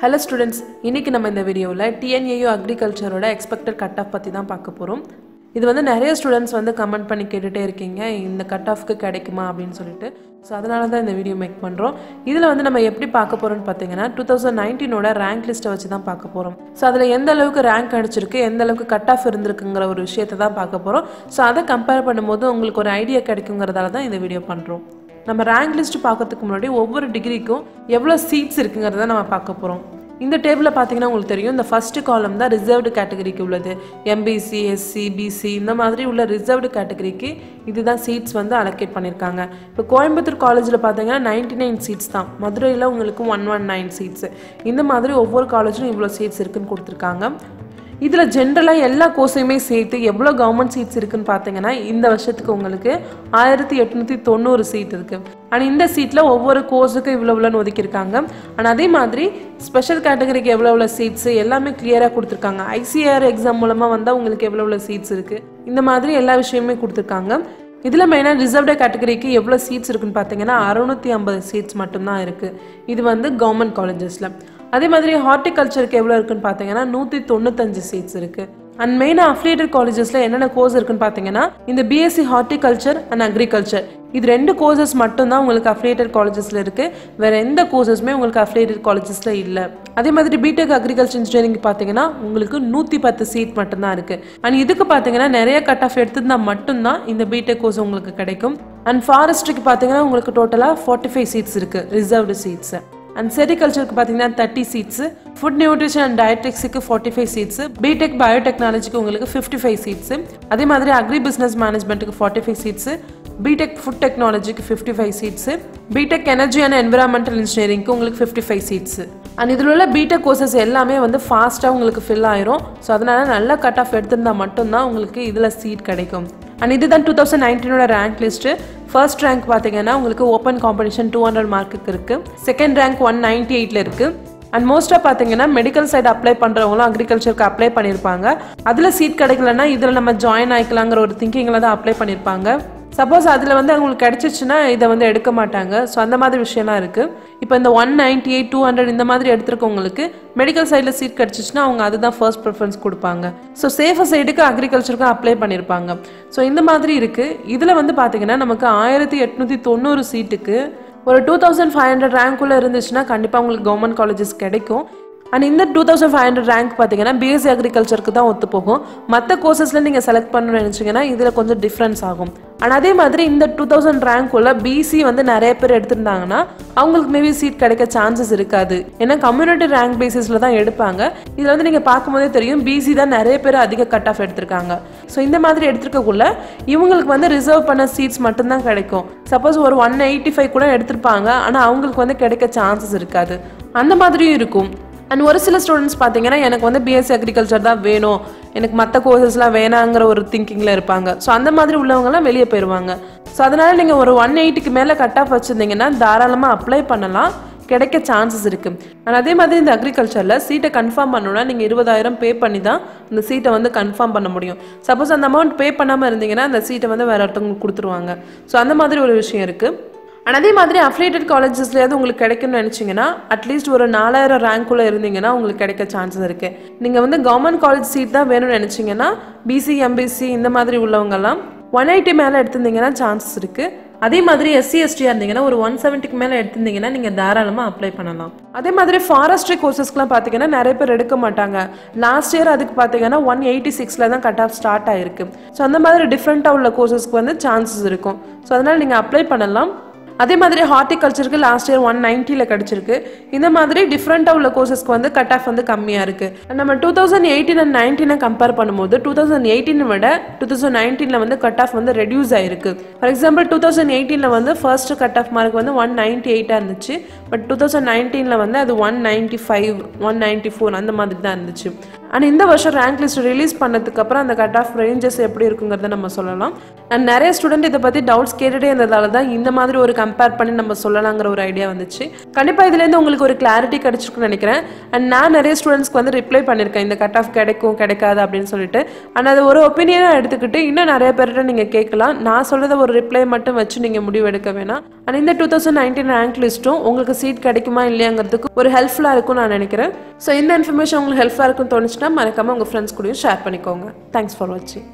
Hello students இன்னைக்கு நம்ம இந்த வீடியோவில் டிஎன்ஏயு அக்ரிகல்ச்சரோட எக்ஸ்பெக்டட் கட் ஆஃப் பற்றி தான் பார்க்க போகிறோம் இது வந்து நிறைய ஸ்டூடெண்ட்ஸ் வந்து கமெண்ட் பண்ணி கேட்டுகிட்டே இருக்கீங்க இந்த கட் ஆஃப்க்கு கிடைக்குமா அப்படின்னு சொல்லிட்டு. ஸோ அதனால தான் இந்த வீடியோ மேக் பண்ணுறோம் இதில் வந்து நம்ம எப்படி பார்க்க போகிறோம்னு பார்த்தீங்கன்னா டூ தௌசண்ட் நைன்டீனோட ரேங்க் லிஸ்ட்டை வச்சு தான் பார்க்க போகிறோம் ஸோ அதில் எந்த அளவுக்கு ரேங்க் அடிச்சிருக்கு எந்த அளவுக்கு கட் ஆஃப் இருந்திருக்குங்கிற ஒரு விஷயத்தை தான் பார்க்க போகிறோம் ஸோ அதை கம்பேர் பண்ணும்போது உங்களுக்கு ஒரு ஐடியா கிடைக்குங்கிறதால தான் இந்த வீடியோ பண்ணுறோம் நம்ம ரேங்க் லிஸ்ட் பார்க்கறதுக்கு முன்னாடி ஒவ்வொரு டிகிரிக்கும் எவ்வளோ சீட்ஸ் இருக்குங்கிறத நம்ம பார்க்க போகிறோம் இந்த டேபிளில் பார்த்தீங்கன்னா உங்களுக்கு தெரியும் இந்த ஃபஸ்ட்டு காலம் தான் ரிசர்வ்டு கேட்டகரிக்கு உள்ளது. எம்பிசி எஸ்சி பிசி இந்த மாதிரி உள்ள ரிசர்வ்டு கேட்டகரிக்கு இதுதான் சீட்ஸ் வந்து அலோகேட் பண்ணியிருக்காங்க. இப்போ கோயம்புத்தூர் காலேஜில் பார்த்தீங்கன்னா நைன்டி நைன் சீட்ஸ் தான். மதுரையில் உங்களுக்கு ஒன் ஒன் நைன் சீட்ஸ் இந்த மாதிரி ஒவ்வொரு காலேஜிலும் இவ்வளோ சீட்ஸ் இருக்குன்னு கொடுத்துருக்காங்க. இதில் ஜென்ரலாக எல்லா கோர்ஸையுமே சேர்த்து எவ்வளோ கவர்மெண்ட் சீட்ஸ் இருக்குன்னு பார்த்தீங்கன்னா இந்த வருஷத்துக்கு உங்களுக்கு ஆயிரத்தி எட்நூற்றி தொண்ணூறு சீட் இருக்குது ஆனால் இந்த சீட்டில் ஒவ்வொரு கோர்ஸுக்கும் இவ்வளோ இவ்வளோன்னு ஒதுக்கியிருக்காங்க. ஆனால் அதே மாதிரி ஸ்பெஷல் கேட்டகரிக்கு எவ்வளோ எவ்வளோ சீட்ஸு எல்லாமே கிளியராக கொடுத்துருக்காங்க. ஐசிஆர் எக்ஸாம் மூலமாக வந்தால் உங்களுக்கு எவ்வளோ எவ்வளோ சீட்ஸ் இருக்குது இந்த மாதிரி எல்லா விஷயமே கொடுத்துருக்காங்க. இதில் மெயினாக ரிசர்வ்டு கேட்டகரிக்கு எவ்வளோ சீட்ஸ் இருக்குன்னு பார்த்தீங்கன்னா அறுநூற்றி ஐம்பது சீட்ஸ் மட்டும்தான் இருக்குது இது வந்து கவர்மெண்ட் காலேஜஸில் அதே மாதிரி ஹார்டிகல்ச்சருக்கு எவ்வளோ இருக்குன்னு பார்த்தீங்கன்னா நூற்றி தொண்ணூத்தஞ்சு சீட்ஸ் இருக்குது அண்ட் மெயினாக அஃபிலியேட்டட் காலேஜஸில் என்னென்ன கோர்ஸ் இருக்குன்னு பார்த்தீங்கன்னா இந்த பிஎஸ்சி ஹார்டிகல்ச்சர் அண்ட் அக்ரிகல்ச்சர் இது ரெண்டு கோர்சஸ் மட்டும்தான் உங்களுக்கு அஃபிலியேட்டட் காலேஜஸில் இருக்குது வேறு எந்த கோர்சஸுமே உங்களுக்கு அஃபிலியேட்டட் காலேஜஸில் இல்லை. அதே மாதிரி பிடெக் அக்ரிகல்ச்சர் இன்ஜினியரிங் பார்த்தீங்கன்னா உங்களுக்கு நூற்றி பத்து சீட் மட்டும்தான் இருக்குது அண்ட் இதுக்கு பார்த்தீங்கன்னா நிறைய கட் ஆஃப் எடுத்திருந்தா மட்டும்தான் இந்த பிடெக் கோர்ஸ் உங்களுக்கு கிடைக்கும். அண்ட் ஃபாரஸ்ட்ரிக்கு பார்த்தீங்கன்னா உங்களுக்கு டோட்டலாக ஃபார்ட்டி ஃபைவ் சீட்ஸ் இருக்குது ரிசர்வ்டு சீட்ஸு அண்ட் செரிகல்ச்சருக்கு பார்த்தீங்கன்னா thirty seats food nutrition and டயட்ரிக்ஸுக்கு forty five seats BTech பயோடெக்னாலஜிக்கு உங்களுக்கு ஃபிஃப்டி ஃபைவ் சீட்ஸ் அதே மாதிரி agri business மேனேஜ்மெண்ட்டுக்கு forty five seats BTech food டெக்னாலஜிக்கு fifty five seats BTech energy and environmental இன்ஜினியரிங்க்கு உங்களுக்கு fifty five seeds and இதில் உள்ள BTech courses எல்லாமே வந்து ஃபாஸ்ட்டாக உங்களுக்கு ஃபில் ஆயிரும். ஸோ அதனால நல்ல கட் ஆஃப் எடுத்திருந்தால் மட்டும்தான் உங்களுக்கு இதில் சீட் கிடைக்கும். அண்ட் இதுதான் டூ தௌசண்ட் நைன்டீனோட ரேங்க் லிஸ்ட்டு ஃபர்ஸ்ட் ரேங்க் பார்த்தீங்கன்னா உங்களுக்கு ஓப்பன் காம்படிஷன் டூ ஹண்ட்ரட் மார்க்குக்கு இருக்குது செகண்ட் ரேங்க் ஒன் நைன்டி எயிட்டில் இருக்குது அண்ட் மோஸ்ட்டாக பார்த்தீங்கன்னா மெடிக்கல் சைடு அப்ளை பண்ணுறவங்களும் அக்ரிகல்ச்சருக்கு அப்ளை பண்ணியிருப்பாங்க அதில் சீட் கிடைக்கலன்னா இதில் நம்ம ஜாயின் ஆகிக்கலாங்கிற ஒரு திங்கிங்கில் தான் அப்ளை பண்ணியிருப்பாங்க சப்போஸ் அதில் வந்து அவங்களுக்கு கிடச்சிச்சுன்னா இதை வந்து எடுக்க மாட்டாங்க. ஸோ அந்த மாதிரி விஷயம்லாம் இருக்குது இப்போ இந்த one ninety eight to hundred இந்த மாதிரி எடுத்துருக்கவங்களுக்கு மெடிக்கல் சைடில் சீட் கிடச்சிச்சுன்னா அவங்க அதுதான் ஃபர்ஸ்ட் ப்ரிஃபரன்ஸ் கொடுப்பாங்க. ஸோ சேஃபர் சைடுக்கு அக்ரிகல்ச்சருக்கு அப்ளை பண்ணியிருப்பாங்க ஸோ இந்த மாதிரி இருக்குது இதில் வந்து பார்த்தீங்கன்னா நமக்கு ஆயிரத்தி எட்நூற்றி தொண்ணூறு சீட்டுக்கு ஒரு டூ தௌசண்ட் ஃபைவ் ஹண்ட்ரட் ரேங்க்குள்ளே இருந்துச்சுன்னா கண்டிப்பாக உங்களுக்கு கவர்மெண்ட் காலேஜஸ் கிடைக்கும். அண்ட் இந்த two thousand five hundred rank பார்த்தீங்கன்னா பிஎஸ்சி அக்ரிகல்ச்சருக்கு தான் ஒத்து போகும் மற்ற கோர்சஸில் நீங்கள் செலக்ட் பண்ணணும்னு நினச்சிங்கன்னா இதில் கொஞ்சம் டிஃப்ரென்ஸ் ஆகும். அண்ட் அதே மாதிரி இந்த டூ தௌசண்ட் ரேங்க் உள்ள பிசி வந்து நிறைய பேர் எடுத்திருந்தாங்கன்னா அவங்களுக்கு மேபி சீட் கிடைக்க சான்சஸ் இருக்காது. ஏன்னா கம்யூனிட்டி ரேங்க் பேசிஸில் தான் எடுப்பாங்க. இதில் வந்து நீங்கள் பார்க்கும்போதே தெரியும் பிசி தான் நிறைய பேர் அதிக கட் ஆஃப் எடுத்திருக்காங்க. ஸோ இந்த மாதிரி எடுத்திருக்கக்குள்ள இவங்களுக்கு வந்து ரிசர்வ் பண்ண சீட்ஸ் மட்டும்தான் கிடைக்கும். சப்போஸ் ஒரு ஒன் எயிட்டி ஃபைவ் கூட எடுத்திருப்பாங்க ஆனால் அவங்களுக்கு வந்து கிடைக்க சான்சஸ் இருக்காது. அந்த மாதிரியும் இருக்கும். அண்ட் ஒரு சில ஸ்டூடெண்ட்ஸ் பார்த்தீங்கன்னா எனக்கு வந்து பிஎஸ்சி அக்ரிகல்ச்சர் தான் வேணும். எனக்கு மற்ற கோர்சஸ்லாம் வேணாங்கிற ஒரு திங்கிங்கில் இருப்பாங்க. ஸோ அந்த மாதிரி உள்ளவங்கலாம் வெளியே போயிடுவாங்க ஸோ அதனால் நீங்கள் ஒரு ஒன் எயிட்டிக்கு மேலே கட் ஆஃப் வச்சுருந்தீங்கன்னா தாராளமாக அப்ளை பண்ணலாம். கிடைக்க சான்சஸ் இருக்குது அண்ட் அதே மாதிரி இந்த அக்ரிகல்ச்சரில் சீட்டை கன்ஃபார்ம் பண்ணணும்னா நீங்கள் இருபதாயிரம் பே பண்ணி தான் இந்த சீட்டை வந்து கன்ஃபார்ம் பண்ண முடியும். சப்போஸ் அந்த அமௌண்ட் பே பண்ணாமல் இருந்தீங்கன்னா அந்த சீட்டை வந்து வேறு ஒருத்தவங்களுக்கு கொடுத்துருவாங்க. ஸோ அந்த மாதிரி ஒரு விஷயம் இருக்குது அண்ட் அதே மாதிரி அஃபிலேட்டட் காலேஜஸ்லேயாவது உங்களுக்கு கிடைக்கும்னு நினச்சிங்கன்னா அட்லீஸ்ட் ஒரு நாலாயிரம் ரேங்க்குள்ளே இருந்தீங்கன்னா உங்களுக்கு கிடைக்க சான்சஸ் இருக்குது நீங்கள் வந்து கவர்மெண்ட் காலேஜ் சீட் தான் வேணும்னு நினச்சிங்கன்னா பிசி எம்பிசி இந்த மாதிரி உள்ளவங்கெல்லாம் ஒன் எயிட்டி மேலே எடுத்திருந்தீங்கன்னா சான்சஸ் இருக்குது அதே மாதிரி எஸ்சி எஸ்டியாக இருந்தீங்கன்னா ஒரு ஒன் செவன்ட்டிக்கு மேலே எடுத்திருந்தீங்கன்னா நீங்கள் தாராளமாக அப்ளை பண்ணலாம். அதே மாதிரி ஃபாரஸ்ட்ரி கோர்சஸ்க்குலாம் பார்த்தீங்கன்னா நிறைய பேர் எடுக்க மாட்டாங்க. லாஸ்ட் இயர் அதுக்கு பார்த்தீங்கன்னா ஒன் எயிட்டி சிக்ஸில் தான் கட் ஆஃப் ஸ்டார்ட் ஆகிருக்கு ஸோ அந்த மாதிரி டிஃப்ரெண்ட்டாக உள்ள கோர்சஸ்க்கு வந்து சான்சஸ் இருக்கும். ஸோ அதனால் நீங்கள் அப்ளை பண்ணலாம். அதே மாதிரி ஹார்டிகல்ச்சருக்கு லாஸ்ட் இயர் ஒன் நைன்ட்டியில் கிடச்சிருக்கு. இந்த மாதிரி டிஃப்ரெண்ட்டாக உள்ள கோர்சஸ்க்கு வந்து கட் ஆஃப் வந்து கம்மியாக இருக்குது நம்ம டூ தௌசண்ட் எயிட்டீன் அண்ட் நைன்டீனை கம்பேர் பண்ணும்போது டூ தௌசண்ட் எயிட்டீனை விட டூ தௌசண்ட் நைன்டீனில் வந்து கட் ஆஃப் வந்து ரெடியூஸ் ஆயிருக்கு. ஃபார் எக்ஸாம்பிள் டூ தௌசண்ட் எயிட்டீனில் வந்து ஃபர்ஸ்ட் கட் ஆஃப் மார்க் வந்து ஒன் நைன்ட்டி எயிட்டாக இருந்துச்சு. பட் டூ தௌசண்ட் நைன்டீனில் வந்து அது one ninety five one ninety four அந்த மாதிரி தான் இருந்துச்சு. அண்ட் இந்த வருஷம் ரேங்க் லிஸ்ட் ரிலீஸ் பண்ணதுக்கு அப்புறம் அந்த கட் ஆஃப் ரேஞ்சஸ் எப்படி இருக்குங்கிறத நம்ம சொல்லலாம். அண்ட் நிறைய ஸ்டூடெண்ட் இதை பற்றி டவுட்ஸ் கேட்டுட்டே இருந்ததால தான் இந்த மாதிரி ஒரு கம்பேர் பண்ணி நம்ம சொல்லலாங்கிற ஒரு ஐடியா வந்துச்சு. கண்டிப்பாக இதுலேருந்து உங்களுக்கு ஒரு கிளாரிட்டி கிடைச்சிருக்குன்னு நினைக்கிறேன். அண்ட் நான் நிறைய ஸ்டூடெண்ட்ஸ்க்கு வந்து ரிப்ளை பண்ணியிருக்கேன். இந்த கட் ஆஃப் கிடைக்கும் கிடைக்காது அப்படின்னு சொல்லிட்டு. அண்ட் அது ஒரு ஒப்பீனியனாக எடுத்துக்கிட்டு இன்னும் நிறைய பேர்கிட்ட நீங்கள் கேட்கலாம். நான் சொல்கிறத ஒரு ரிப்ளை மட்டும் வச்சு நீங்கள் முடிவு எடுக்க வேணாம். அண்ட் இந்த டூ தௌசண்ட் நைன்டீன் ரேங்க் லிஸ்ட்டும் உங்களுக்கு சீட் கிடைக்குமா இல்லையாங்கிறதுக்கு ஒரு ஹெல்ப்ஃபுல்லாக இருக்கும் நான் நினைக்கிறேன். ஸோ இந்த இன்ஃபர்மேஷன் உங்களுக்கு ஹெல்ப்ஃபுல்லாக இருக்கும்னு தோணுச்சுன்னா மறக்காமல் உங்கள் ஃப்ரெண்ட்ஸ் கூடயும் ஷேர் பண்ணிக்கோங்க. தேங்க்ஸ் ஃபார் வாட்சிங்